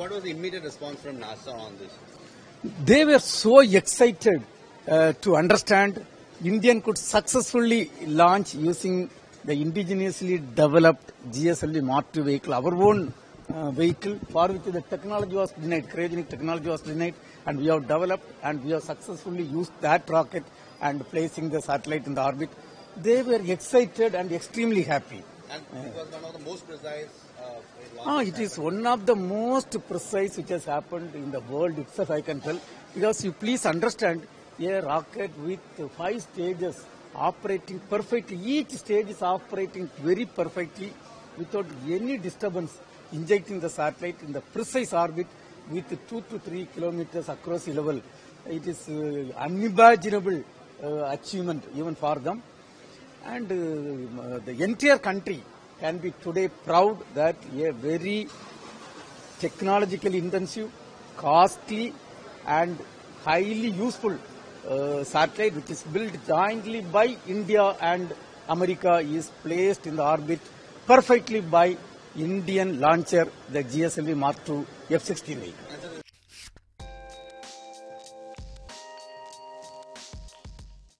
what was the immediate response from NASA on this? they were so excited uh, to understand Indian could successfully launch using the indigenously developed GSLV Mark II vehicle, our own uh, vehicle for which the technology was denied, cryogenic technology was denied and we have developed and we have successfully used that rocket and placing the satellite in the orbit. They were excited and extremely happy. And it was one of the most precise uh, Ah, it is one of the most precise which has happened in the world itself, I can tell. Because you please understand, a rocket with five stages operating perfectly, each stage is operating very perfectly without any disturbance, injecting the satellite in the precise orbit with two to three kilometers across level. It is uh, unimaginable uh, achievement even for them and uh, the entire country can be today proud that a very technologically intensive, costly, and highly useful uh, satellite, which is built jointly by India and America, is placed in the orbit perfectly by Indian launcher, the GSLV Mark II F-16 vehicle.